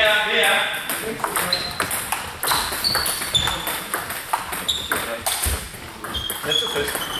Yeah, yeah. That's a fist.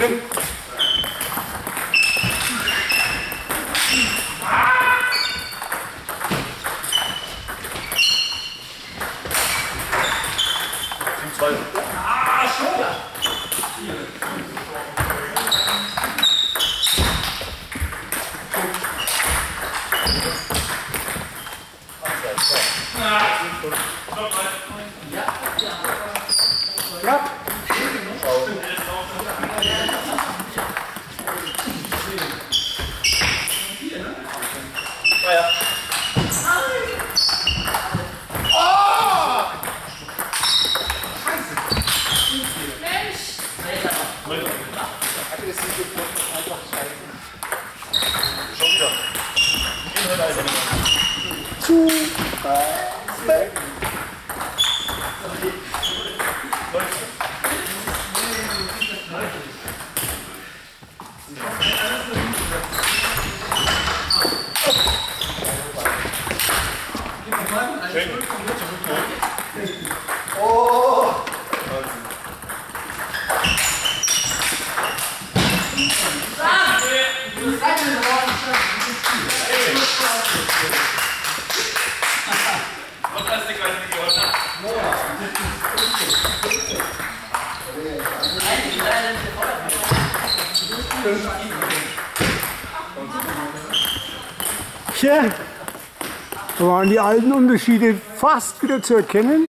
Okay. Ah, Stop, mate. 로? Nicht so fest. Zum Zweiten. Ja, ja. Schon wieder. Gehen heute einfach nicht mehr. Yeah. Da waren die alten Unterschiede fast wieder zu erkennen.